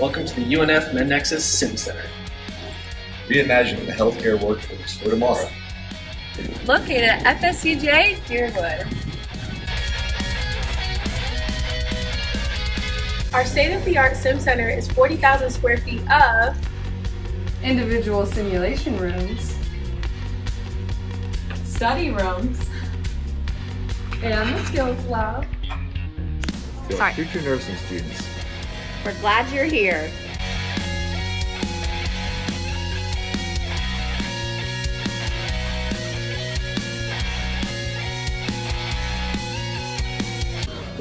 Welcome to the UNF MedNexus Sim Center. Reimagining the healthcare workforce for tomorrow. Located at FSCJ Deerwood. Our state-of-the-art Sim Center is 40,000 square feet of individual simulation rooms, study rooms, and the skills lab. For Hi. future nursing students. We're glad you're here.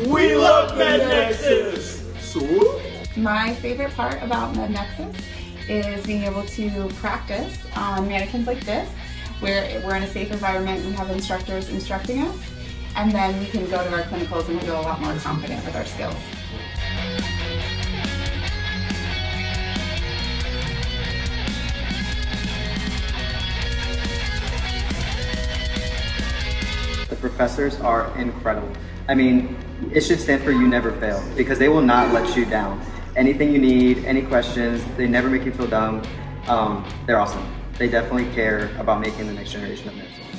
We love MedNexus! So? My favorite part about MedNexus is being able to practice on mannequins like this, where we're in a safe environment, we have instructors instructing us, and then we can go to our clinicals and feel a lot more confident with our skills. Professors are incredible. I mean, it should stand for you never fail because they will not let you down. Anything you need, any questions, they never make you feel dumb. Um, they're awesome. They definitely care about making the next generation of nurses.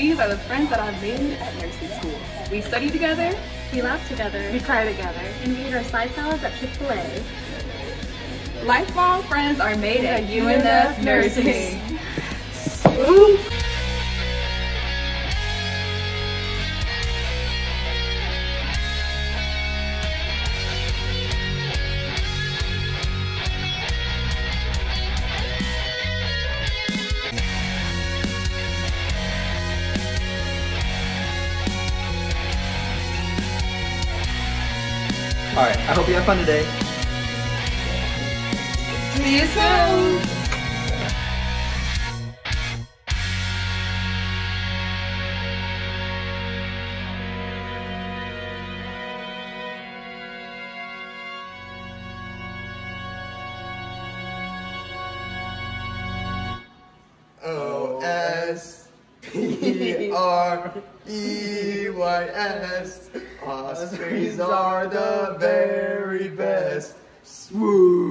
These are the friends that I've made at nursing school. We study together, We laugh together. we cry together. And we eat our side salads at Chick-fil-A. Lifelong friends are made at UNF Nursing. All right, I hope you have fun today. See you soon! O S P R E Y S. Ospreys are the very best. Swoop.